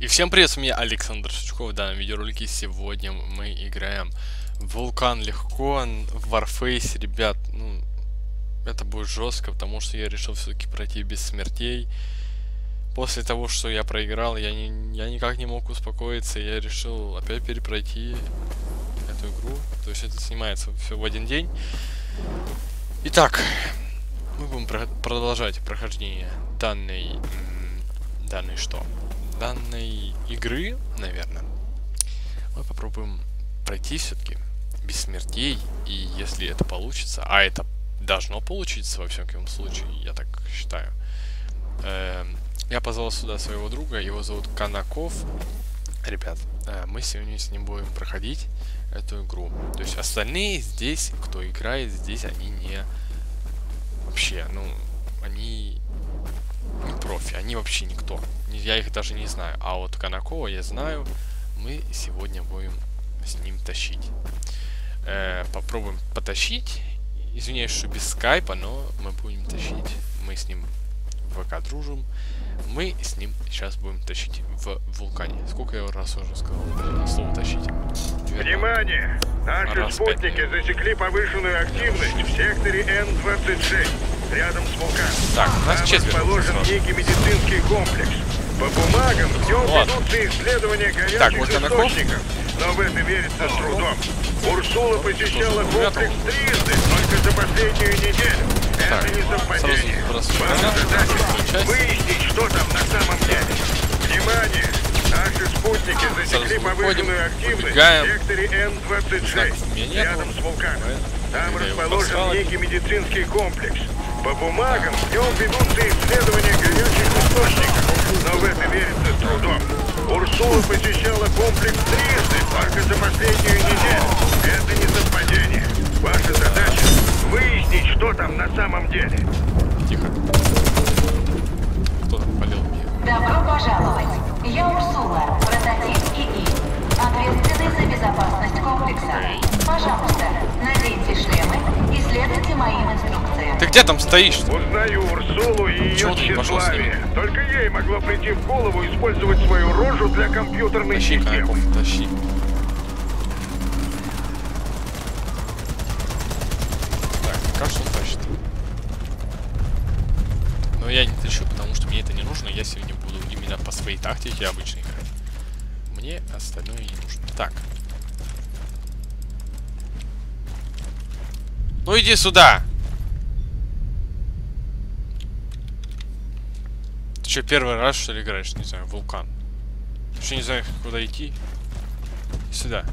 И всем привет, с меня Александр Шучков. В данном видеоролике сегодня мы играем Вулкан легко в Warface, ребят. Ну, это будет жестко, потому что я решил все-таки пройти без смертей. После того, что я проиграл, я, не, я никак не мог успокоиться. Я решил опять перепройти эту игру. То есть это снимается все в один день. Итак, мы будем про продолжать прохождение данной... Данной что? Данной игры, наверное, мы попробуем пройти все-таки без смертей. И если это получится, а это должно получиться во всяком случае, я так считаю. Э, я позвал сюда своего друга, его зовут Канаков. Ребят, э, мы сегодня с ним будем проходить эту игру. То есть остальные здесь, кто играет здесь, они не вообще, ну, они профи, они вообще никто я их даже не знаю. А вот Канакова я знаю. Мы сегодня будем с ним тащить. Э, попробуем потащить. Извиняюсь, что без скайпа, но мы будем тащить. Мы с ним в ВК дружим. Мы с ним сейчас будем тащить в вулкане. Сколько я раз уже сказал? Слово тащить. Внимание! Наши раз спутники 5. засекли повышенную активность в секторе Н-26, рядом с вулканом. Так, у нас Там четверо. расположен некий медицинский комплекс. По бумагам в нем ведутся исследования горячих так, вот источников, но в это верится с трудом. Урсула посещала комплекс трижды только за последнюю неделю. Так, это не совпадение. Ваша задача выяснить, что там на самом деле. Внимание! Наши спутники засекли повышенную активность в секторе Н-26, рядом с вулканом. Там расположен некий медицинский комплекс. По бумагам в нем ведутся исследования горячих источников но в это верится с трудом. Урсула посещала комплекс трижды только за последнюю неделю. Это не совпадение. Ваша задача — выяснить, что там на самом деле. Тихо. Кто там полил мне? Добро пожаловать. Я Урсула, прототип ИИ. Ответственный за безопасность комплекса. Пожалуйста, наденьте шлемы и следуйте моим инструкциям. Ты где там стоишь? Узнаю Урсулу и ее тщеславие. Только ей могло прийти в голову использовать свою рожу для компьютерной тащи, системы. Тащи, тащи. Так, как он тащит? Но я не тащу, потому что мне это не нужно. Я сегодня буду именно по своей тактике обычно играть. Мне остальное не нужно. Так. Ну иди сюда! Ты что, первый раз что ли играешь, не знаю, вулкан? Еще не знаю, куда идти. Сюда.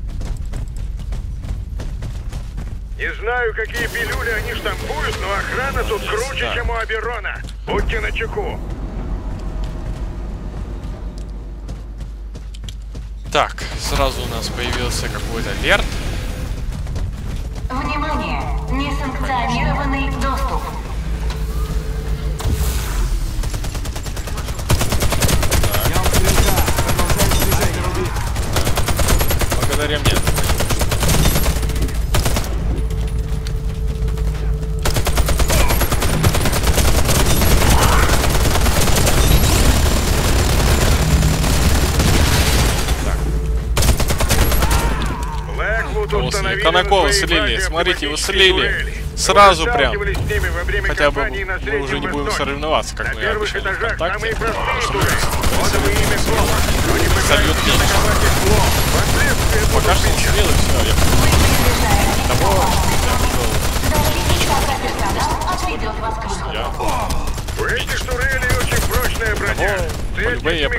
Не знаю, какие пилюли они штампуют, но охрана тут круче, чем у Аберона. Будьте начеку. Так, сразу у нас появился какой-то алерт. Внимание! Несанкционированный доступ. Благодаря мне. Конакова слили. Смотрите, его слили. Сразу прям. Хотя бы мы уже не будем соревноваться, как мы в ВКонтакте. Сольют меньше. Пока что не слил, и все. Я... Того... У этих турелей очень прочная броня. Того, я.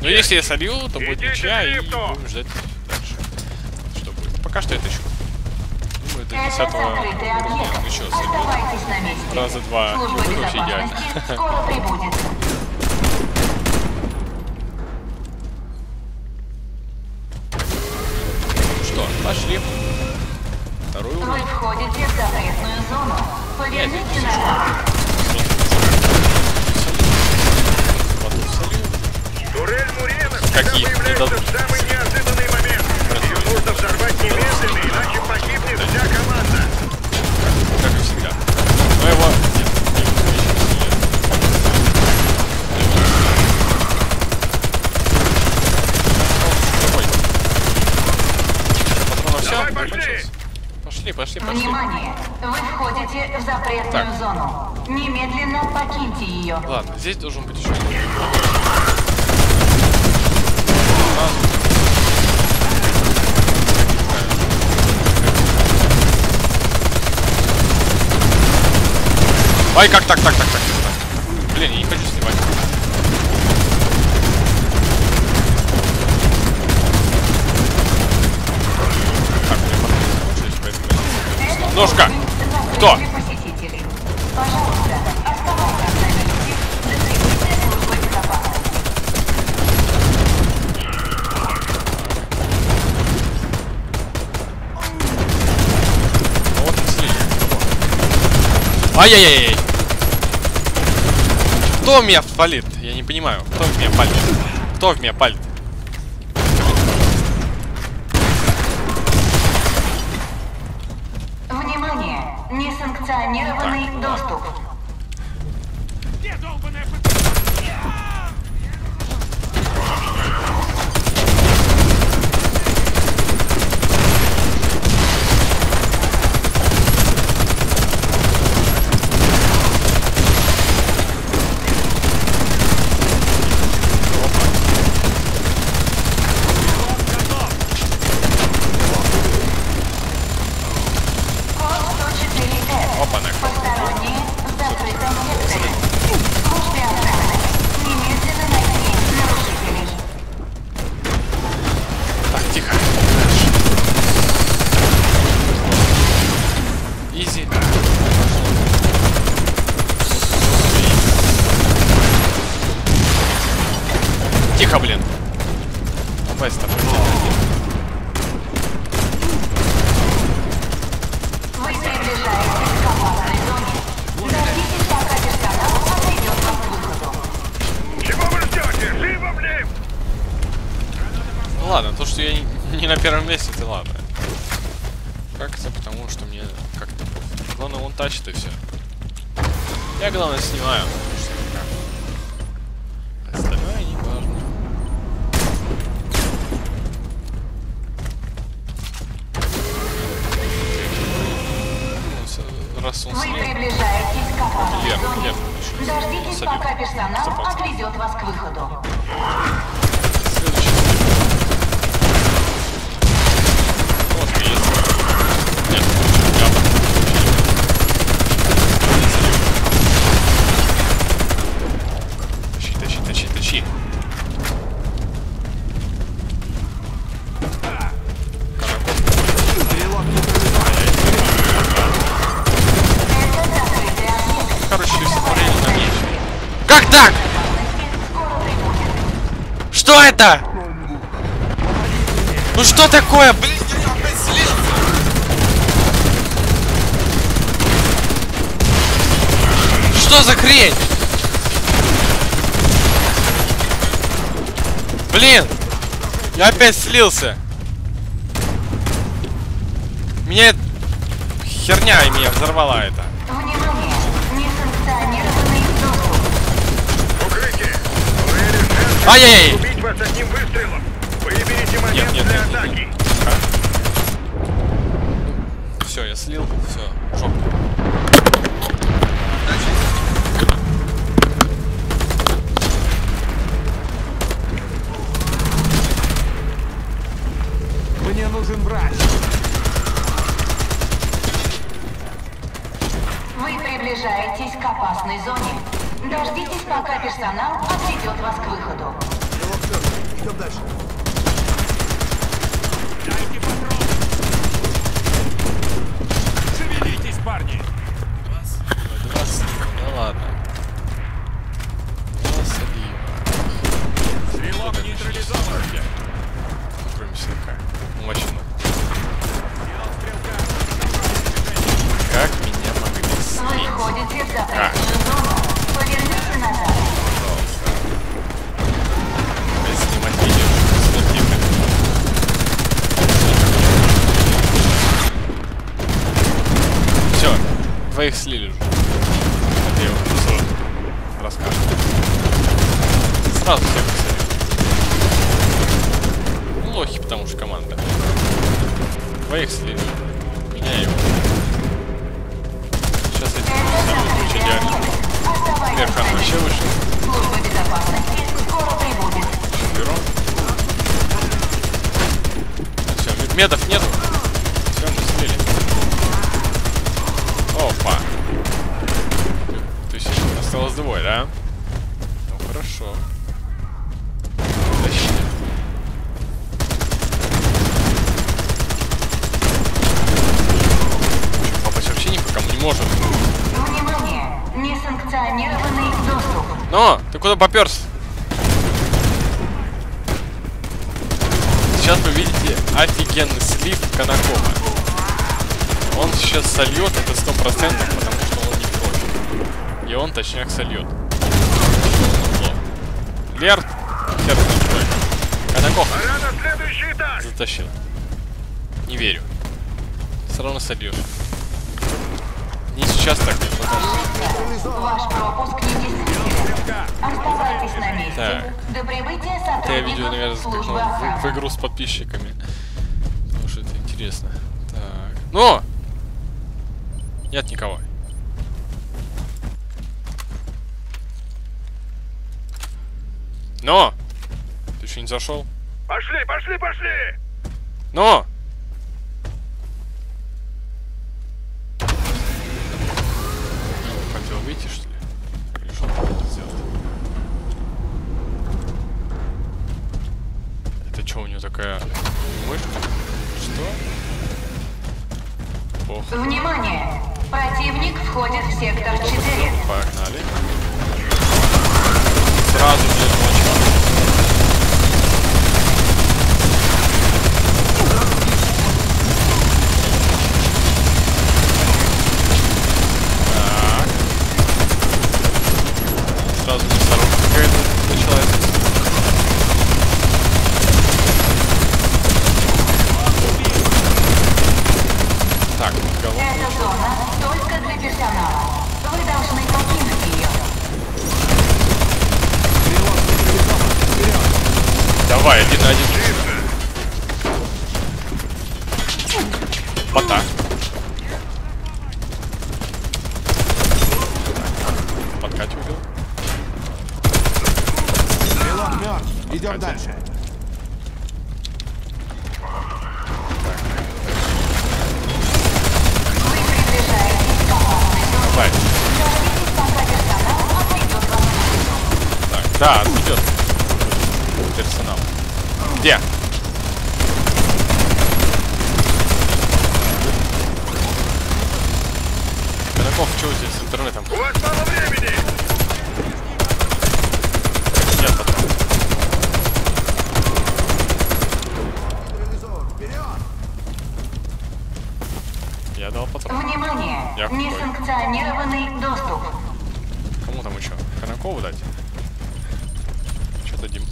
Но если я солью, то будет ничья, и будем ждать дальше. Что будет. Пока что это еще до 10 уровня еще сойдет. Раза два. Это вообще идеально. Что, пошли. Второй уровень. Вы входите в запретную зону. Поверните назад. Турель Мурена Какие? Не дадут. самый неожиданный момент взорвать немедленно, иначе погибнет вся команда. Как и всегда. Но его... Давай, пошли! Пошли, пошли, пошли. Внимание! Вы входите в запретную так. зону. Немедленно покиньте ее. Ладно, здесь должен быть еще. Ай, как так, так, так, так, так. Блин, я не хочу снимать. Так. Ножка! Кто? Посетители. Пожалуйста, оставайтесь на месте до прибытия службы безопасности. Ну вот и слили. Ай-яй-яй! Кто в меня палит? Я не понимаю. Кто в меня палит? Кто в меня палит? Внимание! Несанкционированный доступ. Код 104С. Опа-на. Посторонние в закрытом секторе. Службе охраны. Немедленно найти нарушителей. Так, тихо. Изи. Тихо, блин. Давай с тобой. Вы приближаетесь к опасной зоне. Дождитесь, пока персонал отведет вас к выходу. Чего вы ждете? Живо, блин! Ну ладно, то, что я не, не на первом месте, это ладно. Как-то потому, что мне как-то пофиг. Главное, он тащит и все. Я, главное, снимаю. потому что как. Остальное не важно. Ну, он Вы приближаетесь к зоне. Лерка решил. Дождитесь, пока персонал отведет вас к выходу. следующий. Вот есть. Нет, я Тащи, тащи, тащи, тащи. Это закрытый объект. Короче, все смотрели на меч. Как так? Скоро прибудет. Что это? Ну что такое? Блин. Что за хрень? Блин! Я опять слился. Меня херня и меня взорвала это. Ай-яй-яй! Вас одним выстрелом! Выберите момент нет, для нет, нет, атаки! Все, я слил, все, жопа. Мне нужен врач. Вы приближаетесь к опасной зоне. Дождитесь, пока персонал отведет вас к выходу. Идем дальше. Шевелитесь, парни! Может. Внимание! Несанкционированный доступ. Но, ты куда поперся? Сейчас вы видите офигенный слив Канакома. Он сейчас сольет, это стопроцентно, потому что он не профи. И он точняк сольет. Лерт, сердце. Канаков затащил. Не верю. Все равно сольешь. Сейчас так, не потом. Ваш пропуск. Оставайтесь на месте Так. до прибытия Это я видео, наверное, сотрудников службы в, в игру с подписчиками. Потому что это интересно. Так. Ну! Нет никого. Но! Ты еще не зашел? Пошли, пошли, пошли! Но! Что, у него такая мышка? Что? Ох, Внимание! Противник входит в сектор 4. погнали. Сразу без ночи. Так. Сразу мясорубка какая-то началась. Так, голова. Эта зона только для персонала. Вы должны покинуть ее. Давай, один на один. Бота. Подкать убил. Пилот мертв. Идем Хотя. дальше. Вы приближаетесь к опасной зоне. Давай. Дождитесь, пока персонал отведет вас в сторону. Так, да, идет. Персонал. Где? Конаков, что у тебя с интернетом? У вас мало времени! Нет патронов. Реализован. Вперед! Я дал патрон. Внимание! Я какой? Несанкционированный доступ. Кому там еще? Конакову дать? Что дадим?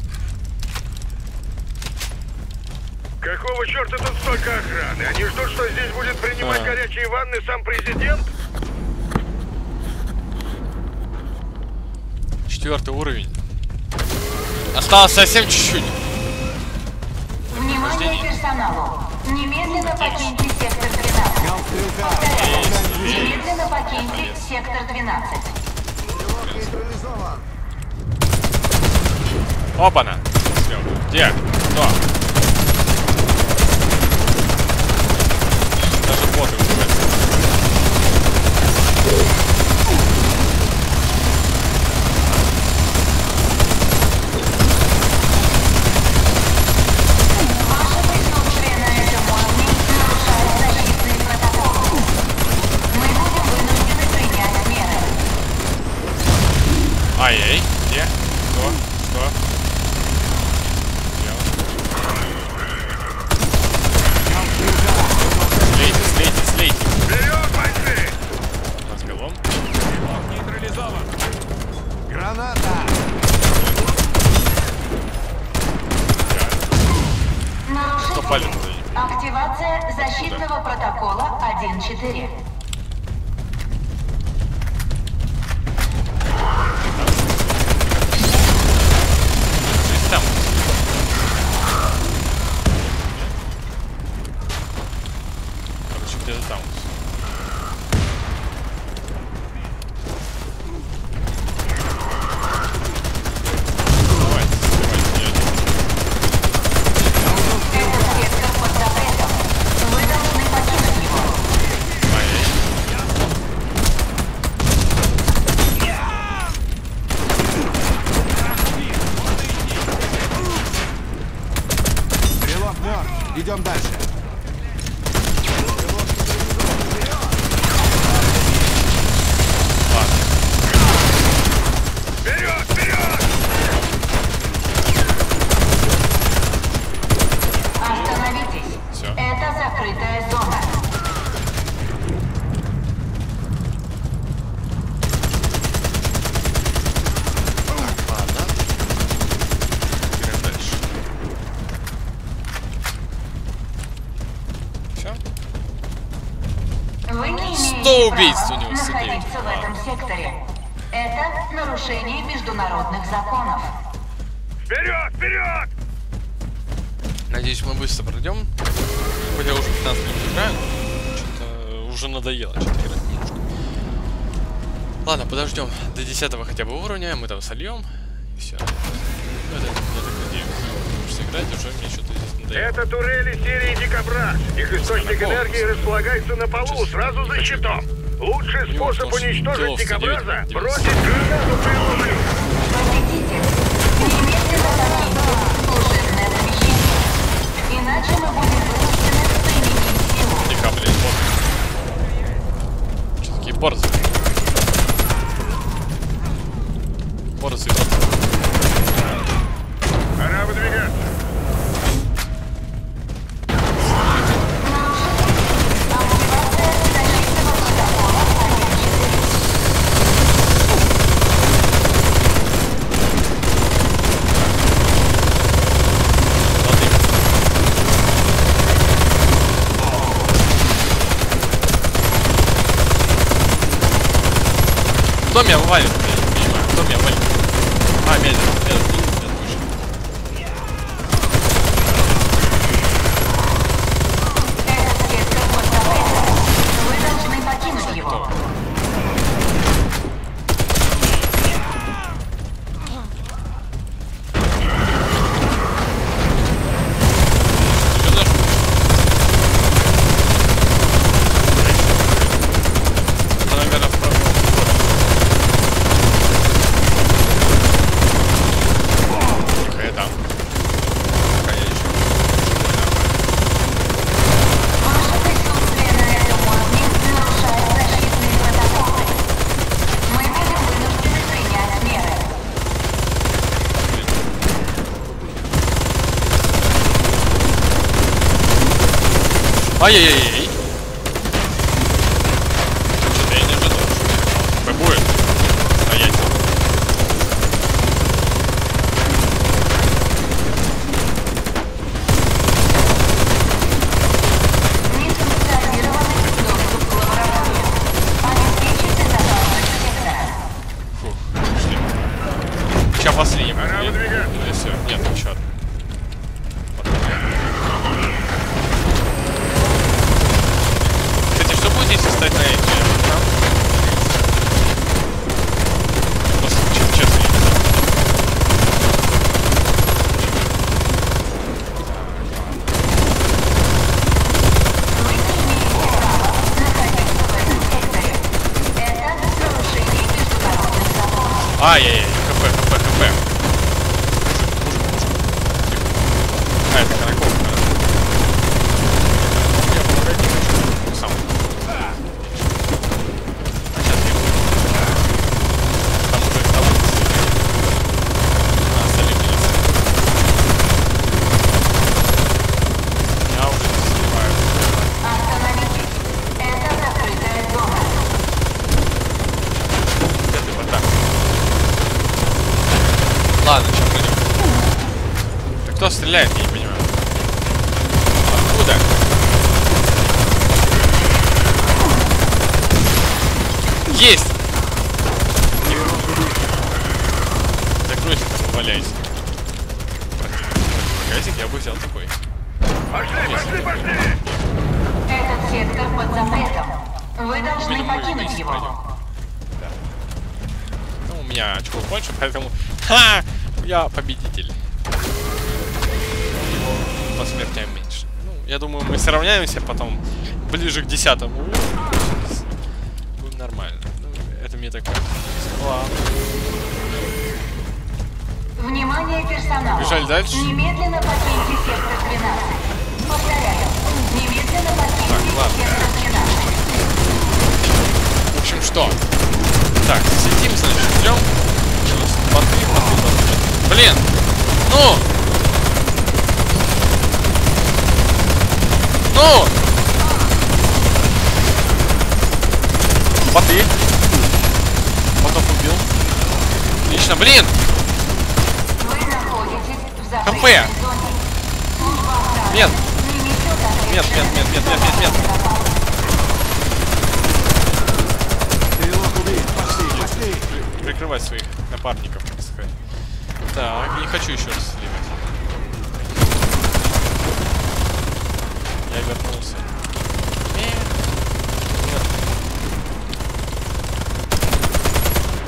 Какого черта тут столько охраны? Они ждут, что здесь будет принимать А. горячие ванны сам президент? Четвертый уровень. Осталось совсем чуть-чуть. Внимание персоналу! Немедленно покиньте сектор 12. Повторяю, немедленно покиньте сектор 12. Нейтрализован. Опа-на! Где? Кто? Даже боты убиваются. 10 хотя бы уровня, мы там сольем. И все. Ну, это, я так надеюсь. Потому что играть уже мне что-то здесь надоело. Это турели серии Дикобраз. Их источник энергии располагается на полу, Сейчас. сразу за щитом. Лучший способ уничтожить килов 109, Дикобраза 90. бросить гранату при помещение. Иначе мы будем вынуждены применить силу. Тихо, блин, борзы. Что такие борзы? Кто меня валит? Я не понимаю. Кто меня валит? А, медленно, медленно, медленно вышел. Этот сектор под запретом. Вы должны покинуть его. Что за штука? Это, наверное, в правом. Тихо, я там. Пока я еще. Ваше присутствие на этом уровне нарушает защитные протоколы. Мы будем вынуждены принять меры. Ай-яй-яй-яй. Что-то я не ожидал, что такое будет. Стоять. Несанкционированный доступ к лабораториям. Обеспечить безопасность сектора. Фух, пошли. Сейчас последний Пора будет. выдвигаться. Или все? Нет, еще одна. Кстати, что будет, если стать на эти? Просто честно, честно не знаю. Вы не имеете права находиться в этом секторе. Это нарушение международных законов. Ай-яй-яй, хп, хп, хп. А, это Караков, Я помогать не хочу. Сам. А сейчас я Там уже того. А, остальные не Я уже не сливаю. Остановитесь. Это закрытая зона. Где ты, вот так? Ладно, сейчас пойдем. Да кто стреляет, я не понимаю. Откуда? Есть! Закройся, там валяйся. Магазин я бы взял такой. Пошли, пошли, пошли! Этот сектор под запретом. Вы должны Видимо, покинуть его. пройдем. Да. Ну, у меня очков больше, поэтому... Ха! я победитель. По смертям меньше. Ну, я думаю, мы сравняемся потом ближе к десятому. Будет нормально. Ну, это мне так. Ладно. Внимание персонала. Бежали дальше. Немедленно покиньте сектор 12. Повторяю. Немедленно покиньте так, ладно. сектор 12. В общем, что? Так, сидим, значит, ждем. Сейчас потым оттуда Блин! Ну! Ну! Боты. Ботов убил. Отлично, блин! КП, Нет! Нет, нет, нет, нет, нет, нет, нет! прикрывать своих напарников. Так, не хочу еще раз сливать. Я вернулся. Нет.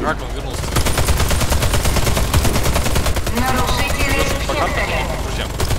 Как он вернулся? Нарушители в. Друзья.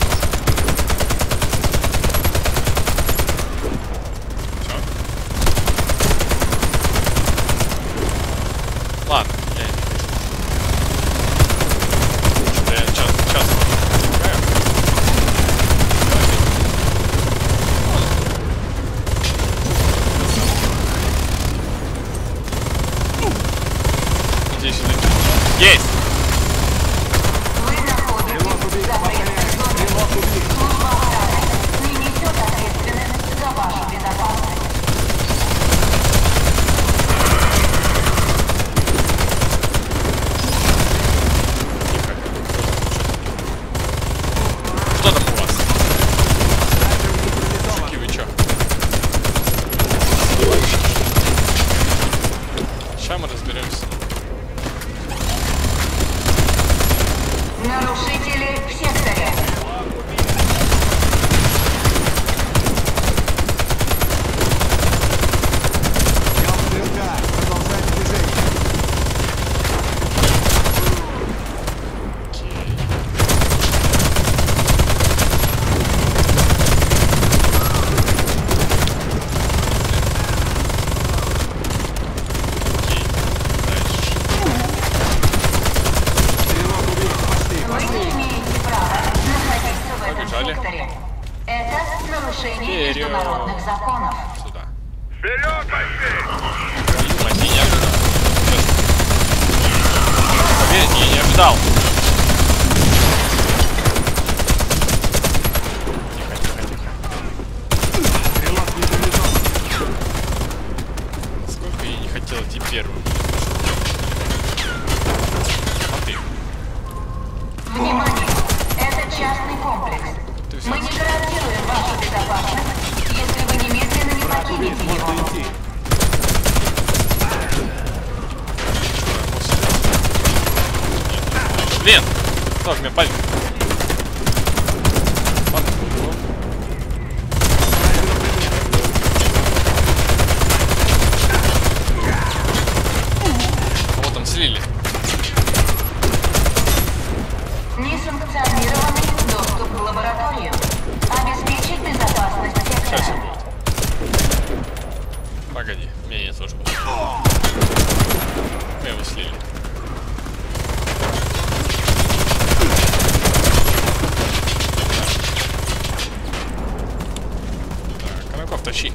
авточи.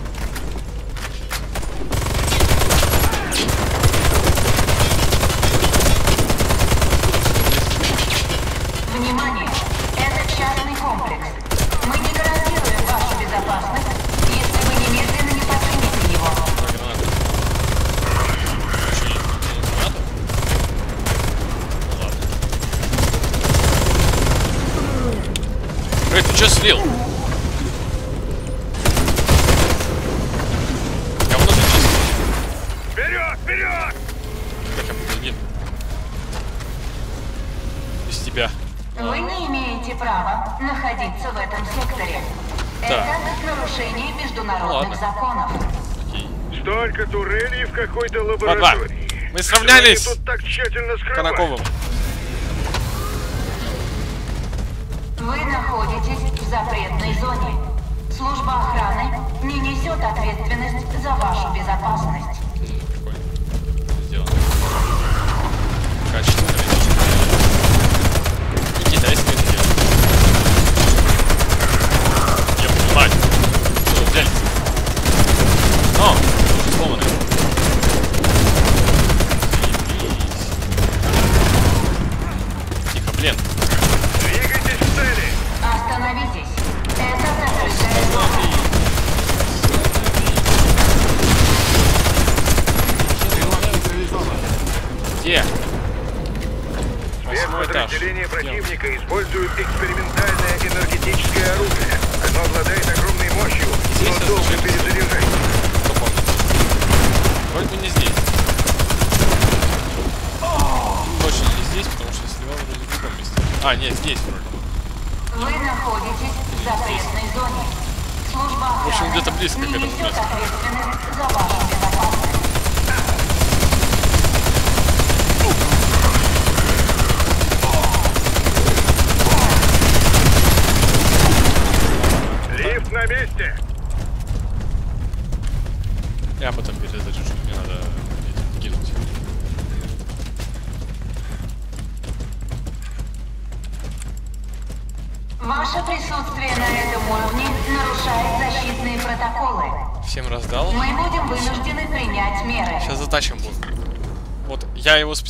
обменялись Конаковым. Противника используют экспериментальное энергетическое оружие. Оно обладает огромной мощью, Здесь но долго перезаряжать. Бы не здесь. Точно не здесь, потому что сливал вроде в другом месте. А, нет, здесь вроде. Вы находитесь в запретной зоне. Служба В общем, где-то близко к этому месту.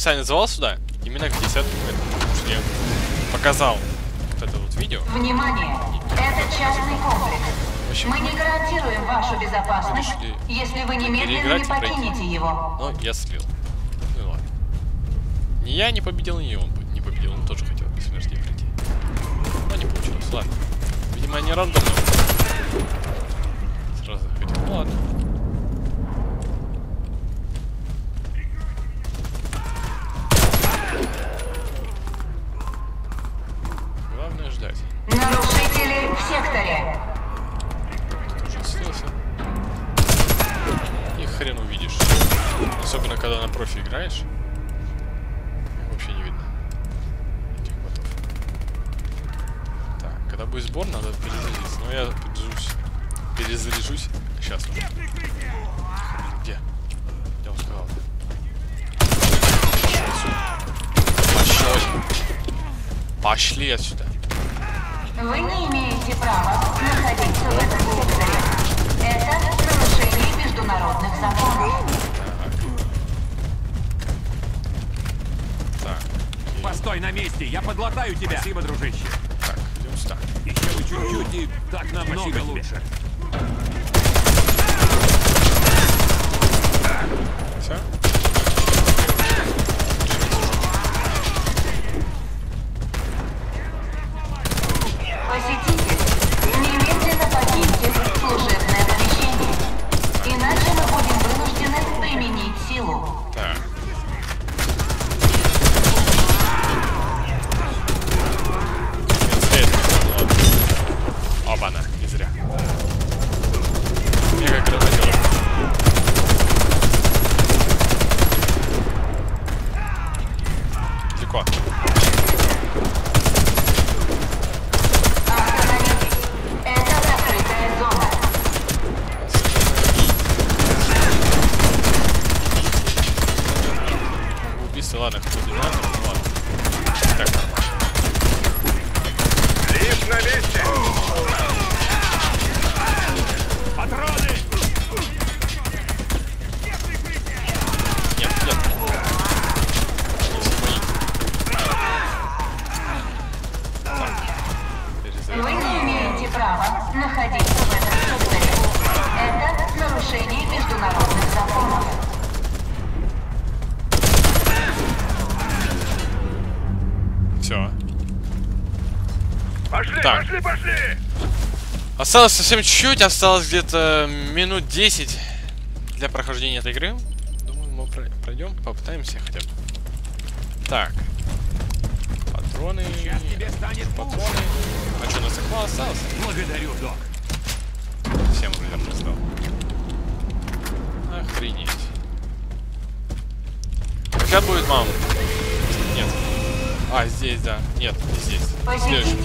Специально звал сюда, именно к 10 потому что я показал вот это вот видео. Внимание! Это частный комплекс. Общем, Мы не гарантируем вашу безопасность, Решили если вы немедленно не пройти. покинете его. но я слил. Ну ладно. Ни я не победил, ни он не победил. Он тоже хотел без смерти пройти. Но не получилось. Ладно. Видимо, они рандомно. Сразу хотел. Ну ладно. Оба-на, не зря. Мега гранатер. Осталось совсем чуть-чуть, осталось где-то минут 10 для прохождения этой игры. Думаю, мы про- пройдем, попытаемся хотя бы. Так. Патроны. Сейчас тебе станет Патроны. А что, у нас мало осталось? Благодарю, док. Всем уже раздал. Охренеть. Когда будет мам? Нет. А, здесь, да. Нет, не здесь. Следующий.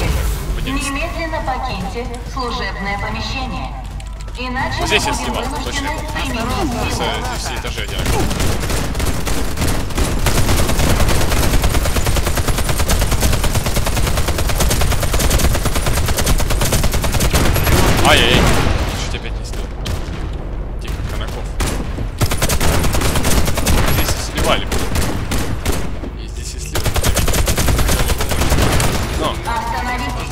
Посетитель, В 11. немедленно покиньте служебное помещение. Иначе Вот здесь я снимал, точно. здесь все этажи одинаковые. Ай-яй-яй. Чуть опять не слил. Тихо, Конаков. Здесь и сливали. И здесь и сливали. Но, Остановитесь.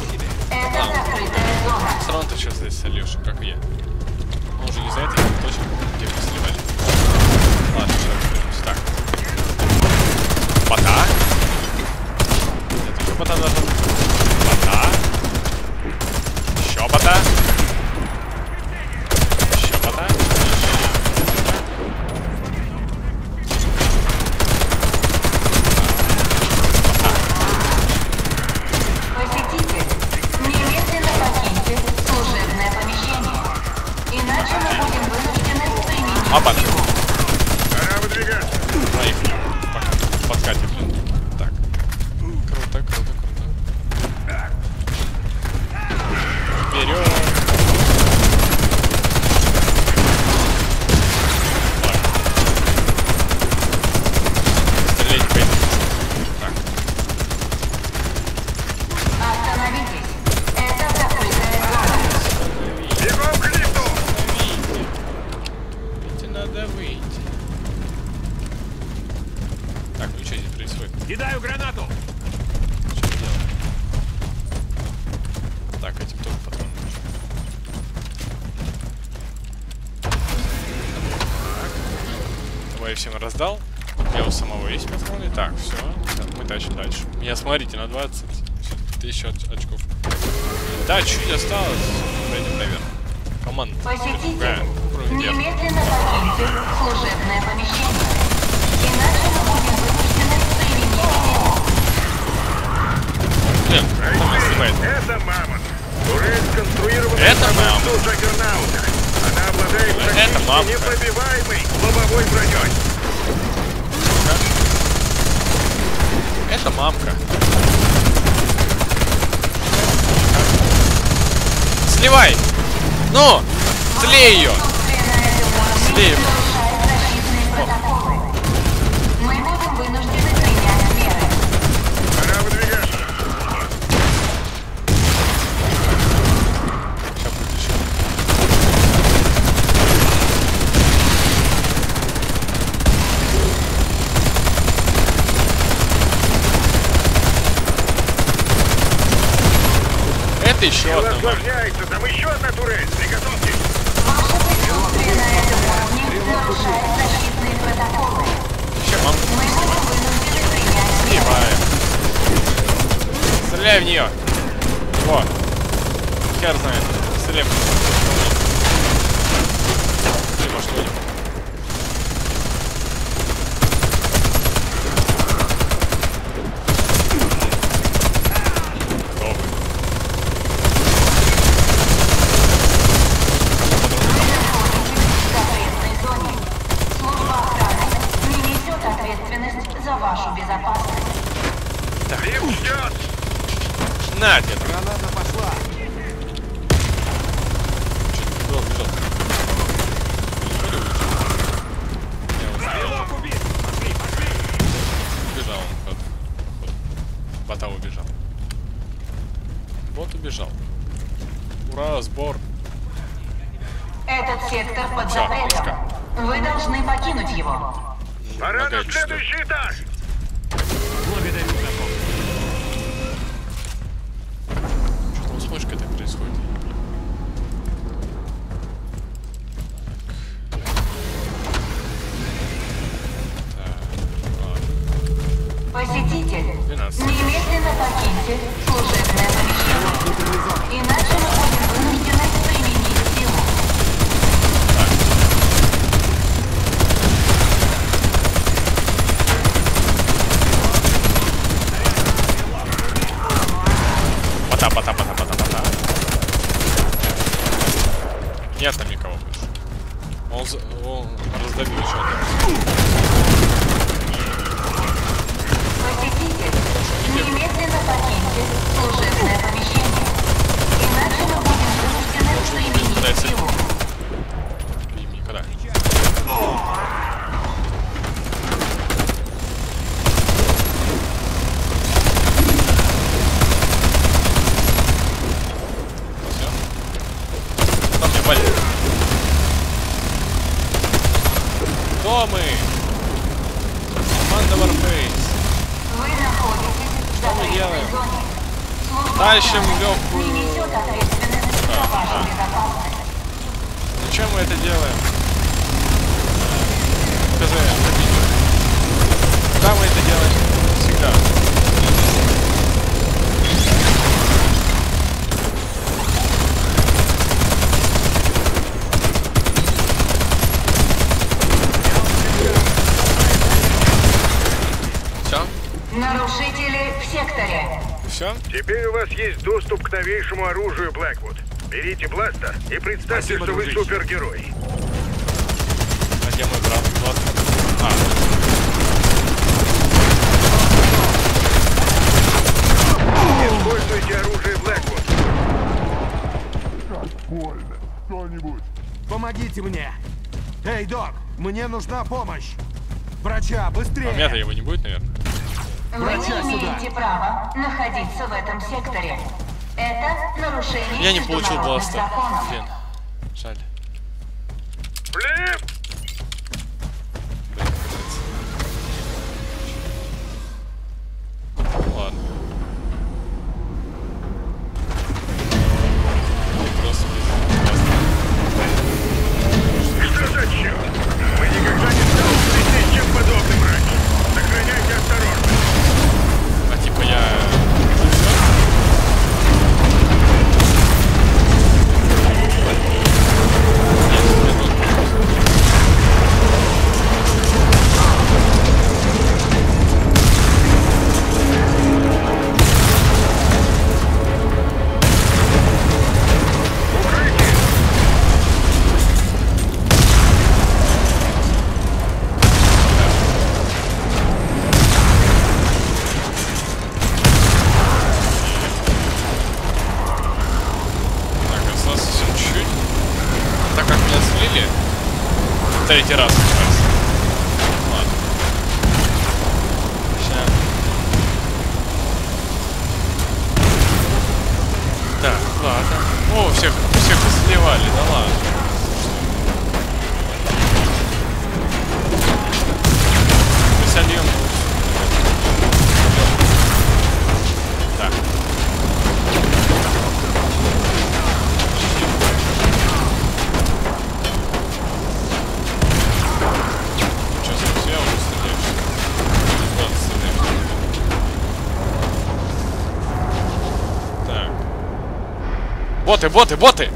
Это закрытая зона. все равно ты сейчас здесь сольешь, как и я. Он уже не знает, я точно, где мы сливали. Ладно, сейчас разберемся. Так. Бота. Нет, еще бота надо я всем раздал. Я у самого есть патроны. Так, все. Мы тащим дальше. Меня смотрите, на 20 тысяч оч- очков. Да, чуть осталось. Пойдем наверх. Команда. Вверх. немедленно покиньте служебное помещение. Иначе мы будем вынуждены применить силу. Блин, там меня снимает. Это Мамонт. Турель сконструирована Это Мамонт. Джаггернаута. Она обладает практически непробиваемой лобовой броней. Это мамка. Сливай! Ну! Слей ее! Слей его. нарушает защитные протоколы. Мы будем вынуждены принять меры. Пора выдвигаться. Сейчас будет еще. Это еще одна. Там еще одна турель. Приготовьтесь. Ваше присутствие на этом уровне нарушает защитные протоколы. Еще мамка. Мы будем вынуждены принять. Сливаем. Стреляй в нее. Во. Хер знает. Стреляй. Ты, может, уйдем. К новейшему оружию Блэквуд. Берите бластер и представьте, Спасибо, что вы дружище. супергерой. А где мой брат? Вот. А, Используйте оружие Блэквуд. Помогите мне. Эй, док, мне нужна помощь. Врача, быстрее. а меня-то его не будет, наверное. Вы Врача не сюда. имеете права находиться в этом секторе. Это нарушение Я не получил законов. Блин. Жаль. Блин, Боты, боты, боты!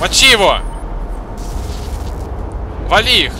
Мочи его! Вали их!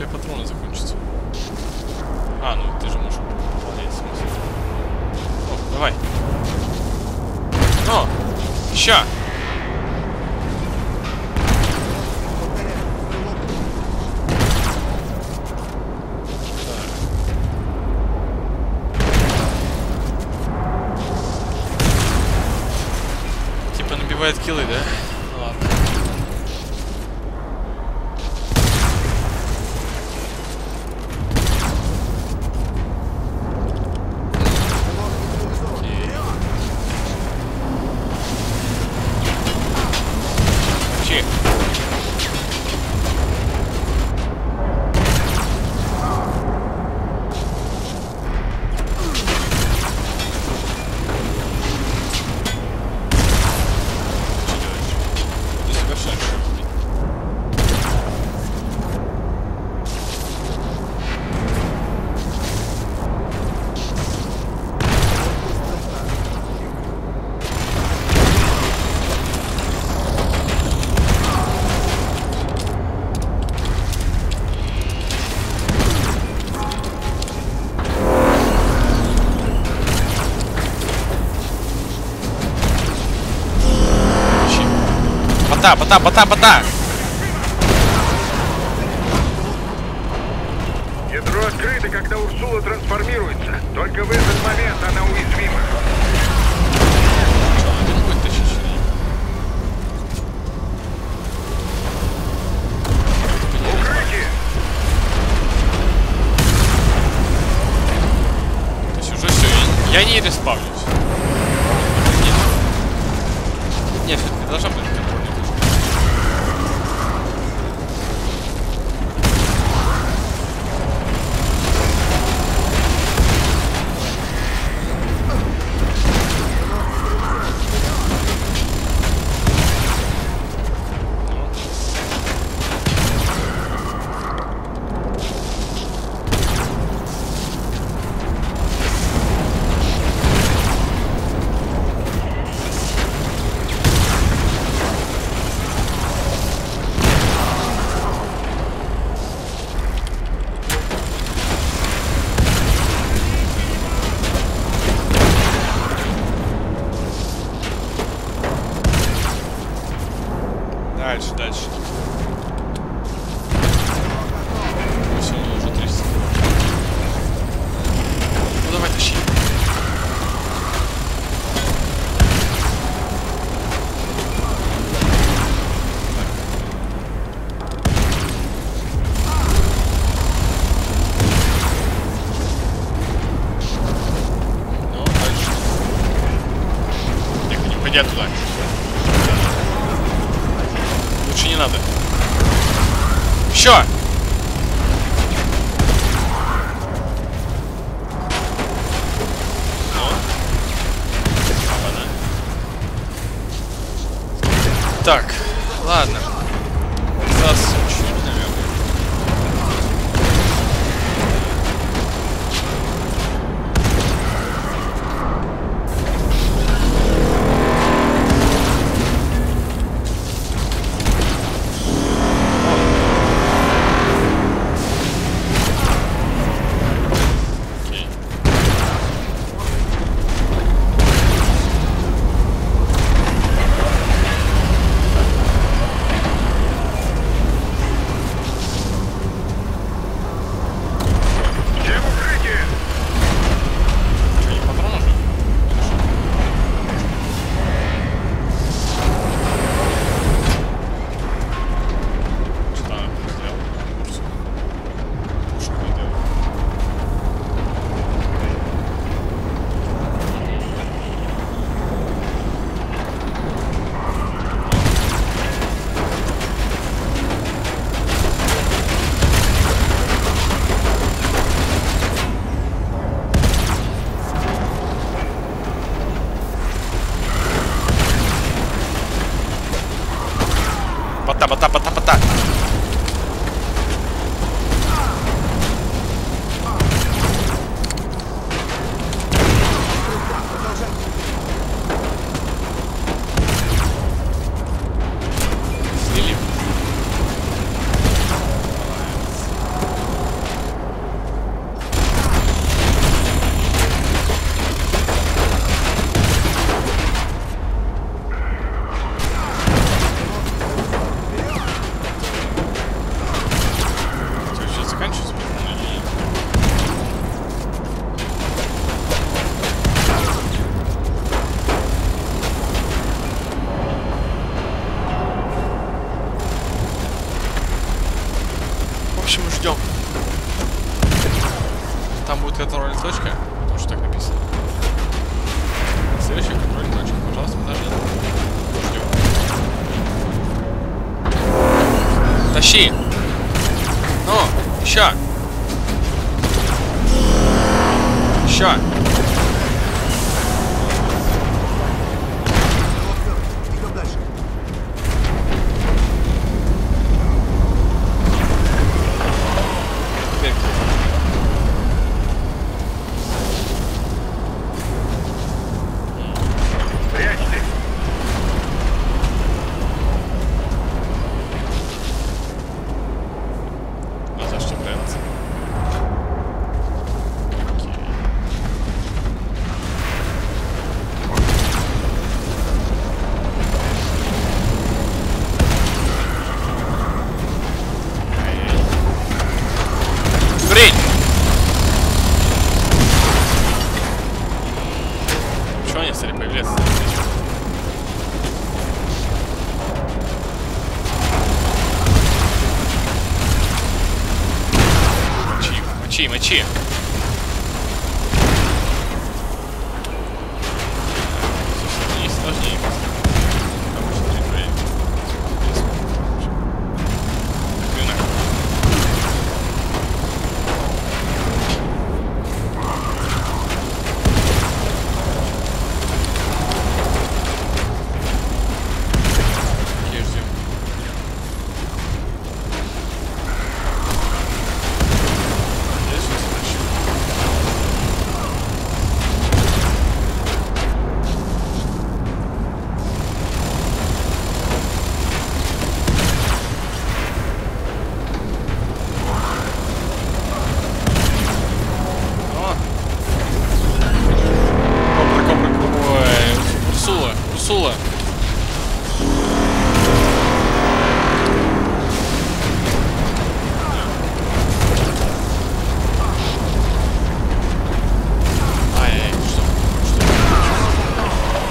Тебя патроны закончатся? А, ну ты же можешь полезть, в. О, давай. Ща. Так. Типа набивает киллы, да? Пота, пота, пота, пота! Ядро открыто, когда Урсула трансформируется. Только в этот момент она уязвима. Я, не респавнюсь. Нет. Нет, все-таки должна быть Тихо, не пойди туда. Лучше не надо. Еще! Так,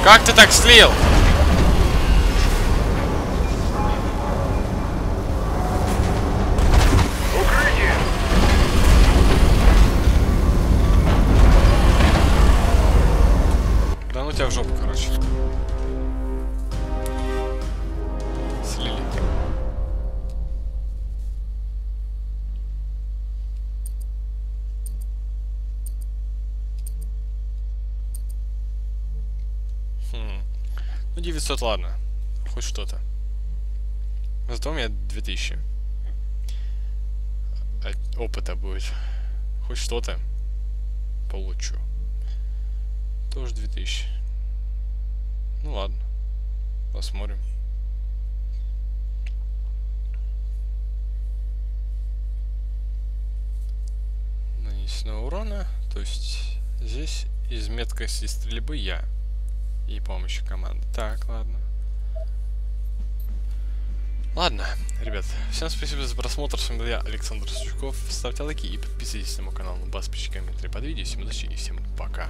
Как ты так слил? 900, ладно. Хоть что-то. Зато у меня 2000. А, Опыта будет. Хоть что-то получу. Тоже 2000. Ну ладно. Посмотрим. Нанесено урона. То есть здесь из меткости стрельбы я. И помощи команды. Так, ладно. Ладно, ребят, всем спасибо за просмотр. С вами был я, Александр Сучков. Ставьте лайки и подписывайтесь на мой канал. Бас, пишите комментарии под видео. Всем удачи и всем пока.